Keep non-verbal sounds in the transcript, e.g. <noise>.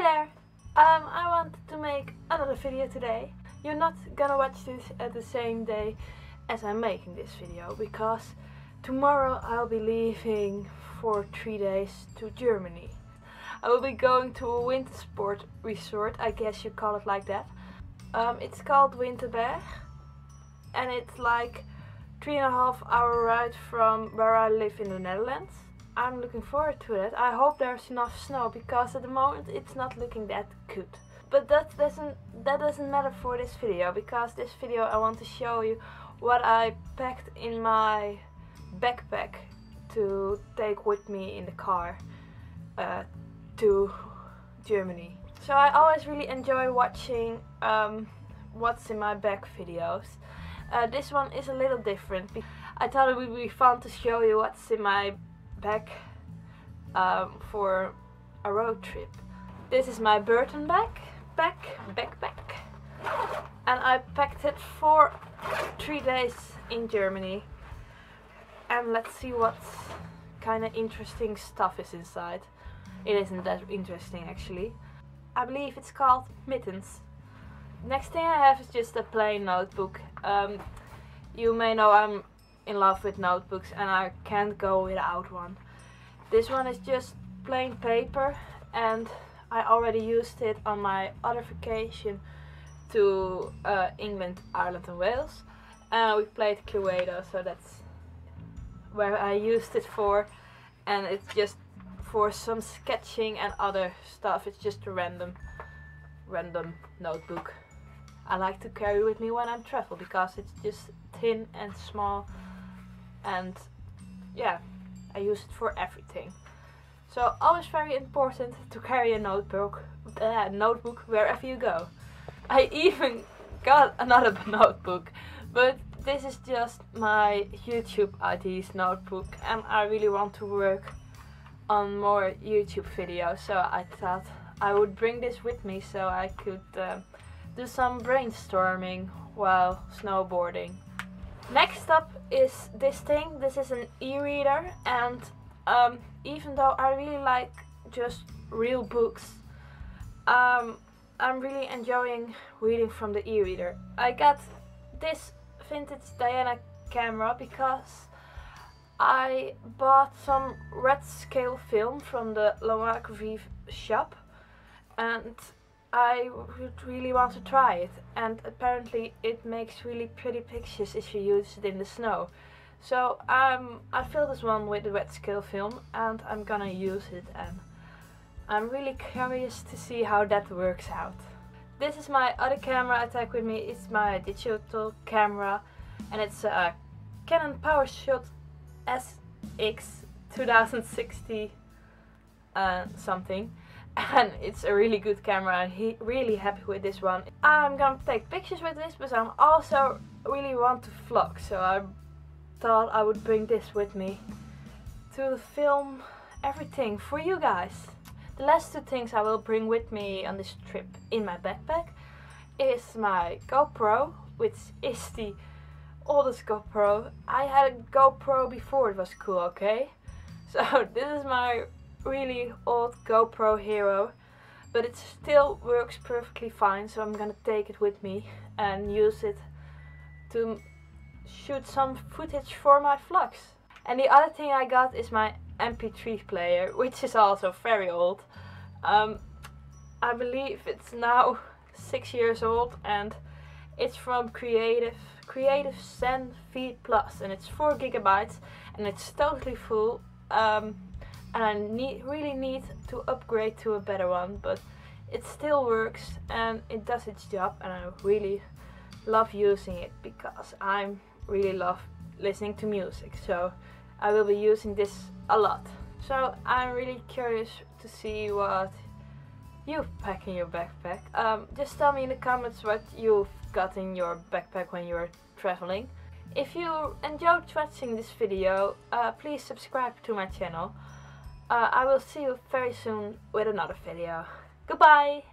Hi there! Um, I wanted to make another video today. You're not gonna watch this at the same day as I'm making this video because tomorrow I'll be leaving for three days to Germany. I will be going to a winter sport resort, I guess you call it like that. Um, it's called Winterberg and it's like three and a half hour ride from where I live in the Netherlands. I'm looking forward to it. I hope there's enough snow because at the moment it's not looking that good. But that doesn't that doesn't matter for this video because this video I want to show you what I packed in my backpack to take with me in the car uh, to Germany. So I always really enjoy watching um, what's in my bag videos. Uh, this one is a little different. I thought it would be fun to show you what's in my bag um, for a road trip. This is my Burton bag, bag, backpack, and I packed it for three days in Germany. And let's see what kind of interesting stuff is inside. It isn't that interesting actually. I believe it's called mittens. Next thing I have is just a plain notebook. Um, you may know I'm in love with notebooks and I can't go without one. This one is just plain paper and I already used it on my other vacation to uh, England, Ireland and Wales. And we played Cluedo, so that's where I used it for. And it's just for some sketching and other stuff. It's just a random, random notebook. I like to carry with me when I'm travel because it's just thin and small and yeah I use it for everything. So always very important to carry a notebook uh, notebook wherever you go. I <laughs> even got another <laughs> notebook but this is just my YouTube ideas notebook and I really want to work on more YouTube videos so I thought I would bring this with me so I could uh, do some brainstorming while snowboarding Next up is this thing. This is an e-reader and um, even though I really like just real books, um, I'm really enjoying reading from the e-reader. I got this vintage Diana camera because I bought some red scale film from the Lomography shop and I would really want to try it and apparently it makes really pretty pictures if you use it in the snow. So um, I filled this one with the red scale film and I'm gonna use it and I'm really curious to see how that works out. This is my other camera I take with me, it's my digital camera and it's a Canon PowerShot SX 2060 uh, something and it's a really good camera and he really happy with this one. I'm gonna take pictures with this but I'm also really want to vlog so I thought I would bring this with me to film everything for you guys. The last two things I will bring with me on this trip in my backpack is my GoPro which is the oldest GoPro. I had a GoPro before it was cool okay? <laughs> So this is my really old GoPro Hero but it still works perfectly fine so I'm gonna take it with me and use it to shoot some footage for my vlogs. And the other thing I got is my MP3 player <laughs> which is also very old. Um, I believe it's now six years old and it's from Creative Creative Zen V Plus and it's 4 gigabytes and it's totally full. Um, and I need, really need to upgrade to a better one but it still works and it does its job and I really love using it because I really love listening to music so I will be using this a lot. So I'm really curious to see what you pack in your backpack. Um, just tell me in the comments what you've got in your backpack when you're traveling. If you enjoyed watching this video uh, please subscribe to my channel uh, I will see you very soon with another video. Goodbye!